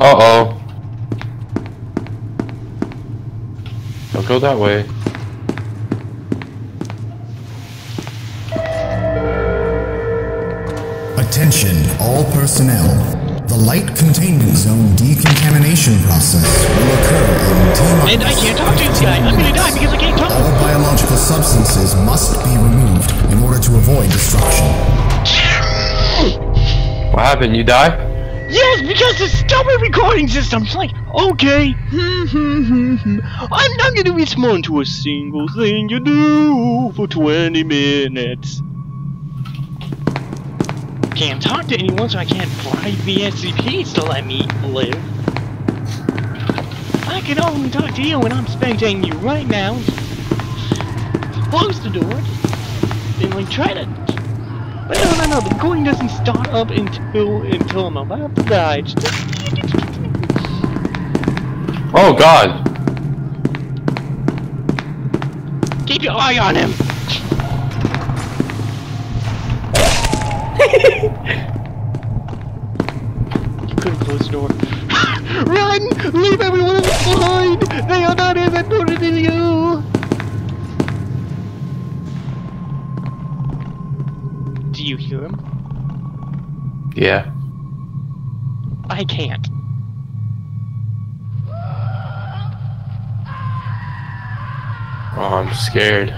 Uh-oh. Don't go that way. Attention, all personnel. The light containment zone decontamination process will occur in T And I can't talk to this guy. I'm gonna die because I can't talk. All biological substances must be removed in order to avoid destruction. What happened? You die? Yes, because the stupid recording system's like, okay, I'm not gonna respond to a single thing you do for 20 minutes. Can't talk to anyone, so I can't bribe the SCPs to let me live. I can only talk to you when I'm spectating you right now. Close the door. And like try to no, no, no, the recording doesn't start up until until I'm about to die. Oh god. Keep your eye on him! Yeah. I can't. Oh, I'm scared.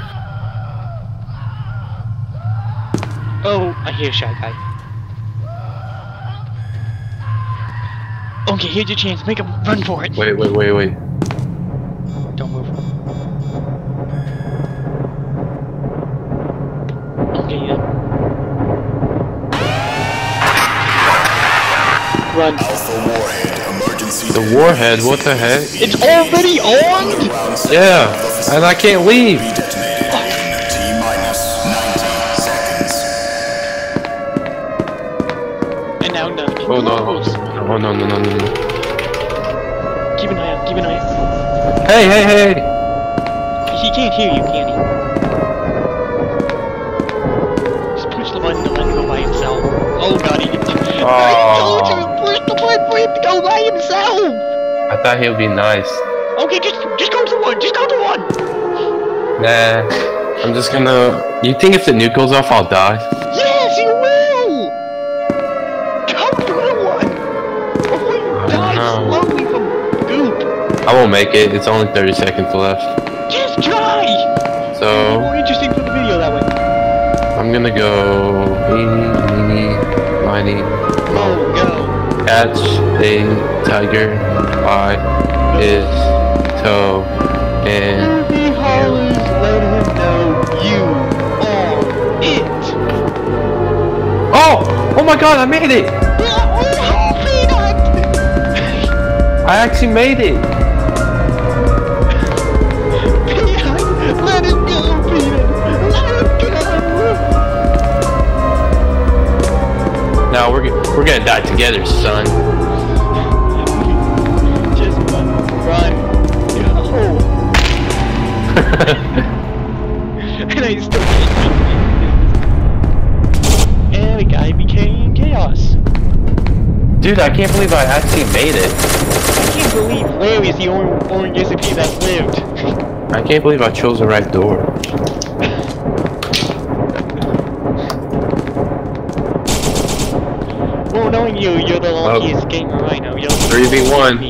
Oh, I hear Shy Guy. Okay, here's your chance. Make a run for it. Wait, wait, wait, wait. Don't move. Okay, yeah. Run. Alpha Warhead, emergency. The warhead, what the heck? It's already on? Yeah, and I can't leave. Be detonated in T minus 90 seconds. And now none. Oh no. Oh no, no, no, no, no. Keep an eye out. Keep an eye out. Hey, hey, hey! He can't hear you, can he? Just push the button to let him go by himself. Oh god, he I Oh. told you! Go by himself! I thought he would be nice. Okay, just just go to one. Just go to one. Nah, I'm just gonna. You think if the nuke goes off, I'll die? Yes, you will. Go to one. Before you die slowly from goop. I won't make it. It's only 30 seconds left. Just try. So More interesting for the video that way. I'm gonna go. Eeny, meeny, miny, Oh. Go. Catch a tiger by his toe and. Ruby Hollers, let him know you are it. Oh! Oh my god, I made it! I actually made it! We're, gonna die together, son. Just run, go. and I still can't And the guy became chaos. Dude, I can't believe I actually made it. I can't believe Larry is the only, only SCP that lived. I can't believe I chose the right door. Knowing you, you're the luckiest gamer I know. You're 3v1.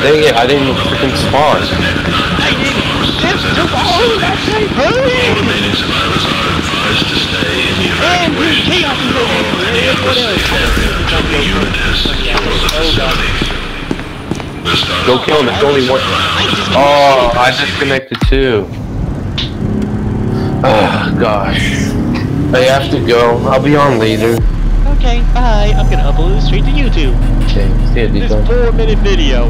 Dang it, I didn't even freaking spawn. I didn't. Just took all that. Hurry! And the chaos is over. And? Go kill him, there's only one. Oh, I disconnected too. Oh, gosh. I have to go. I'll be on later. Okay, bye. I'm gonna upload this straight to YouTube. Okay, see ya, This four minute video.